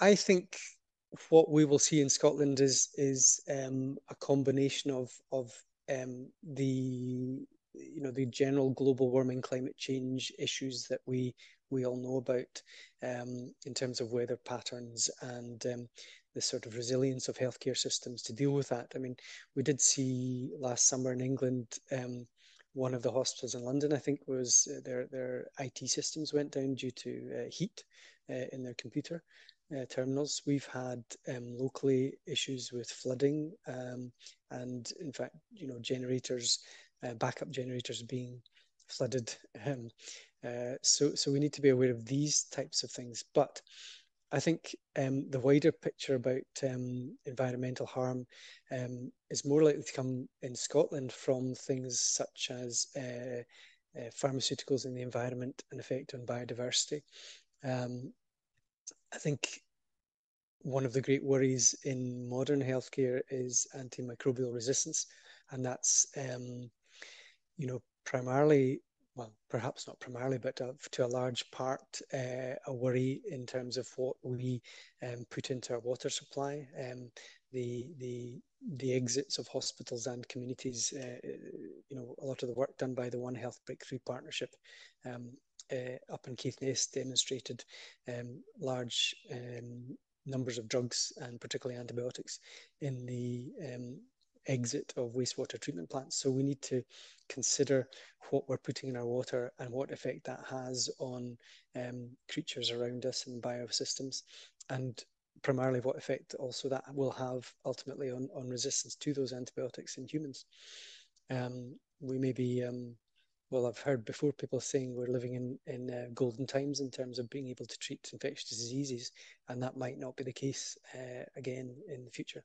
I think what we will see in Scotland is is um, a combination of of um, the you know the general global warming, climate change issues that we we all know about um, in terms of weather patterns and um, the sort of resilience of healthcare systems to deal with that. I mean, we did see last summer in England. Um, one of the hospitals in London, I think, was uh, their their IT systems went down due to uh, heat uh, in their computer, uh, terminals. We've had um, locally issues with flooding, um, and in fact, you know, generators, uh, backup generators being flooded. Um, uh, so, so we need to be aware of these types of things. But I think um, the wider picture about um, environmental harm um, is more likely to come in Scotland from things such as uh, uh, pharmaceuticals in the environment and effect on biodiversity. Um, I think one of the great worries in modern healthcare is antimicrobial resistance, and that's um, you know primarily well, perhaps not primarily, but to a large part, uh, a worry in terms of what we um, put into our water supply. Um, the the the exits of hospitals and communities, uh, a lot of the work done by the One Health Breakthrough Partnership um, uh, up in Caithness demonstrated um, large um, numbers of drugs and particularly antibiotics in the um, exit of wastewater treatment plants. So we need to consider what we're putting in our water and what effect that has on um, creatures around us and biosystems, and primarily what effect also that will have ultimately on, on resistance to those antibiotics in humans. Um, we may be um, well, I've heard before people saying we're living in in uh, golden times in terms of being able to treat infectious diseases, and that might not be the case uh, again in the future.